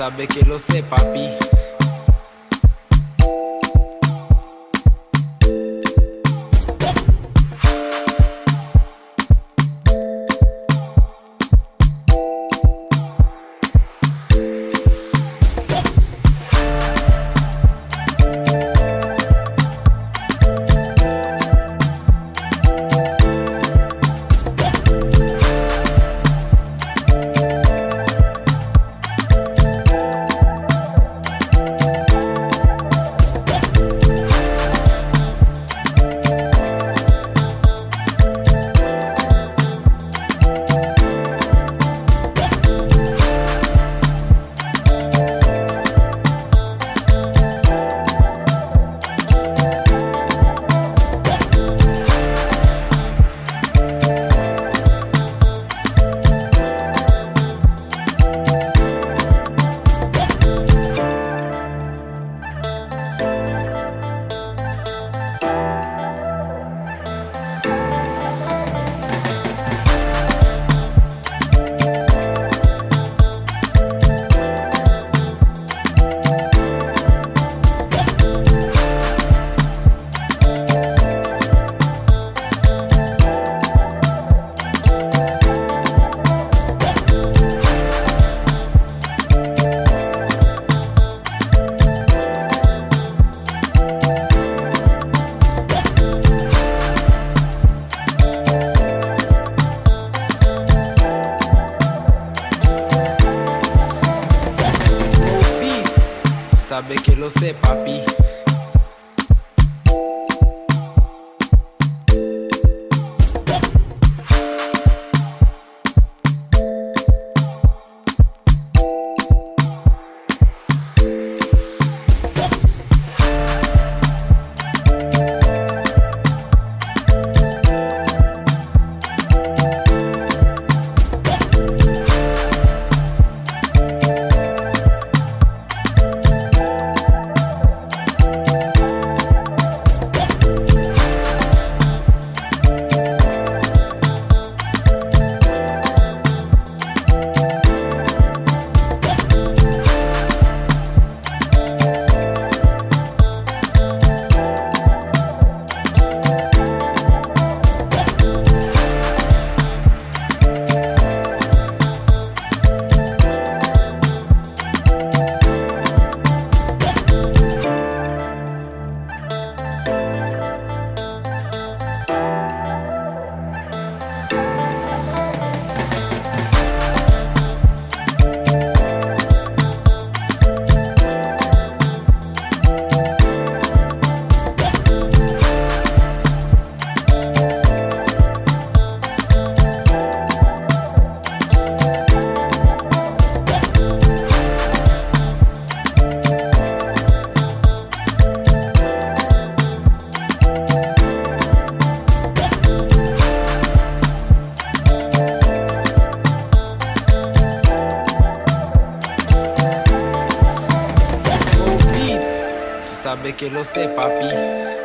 sabes que lo sé, papi. Sabes que lo sé, papi. Tú sabes que lo sé, papi.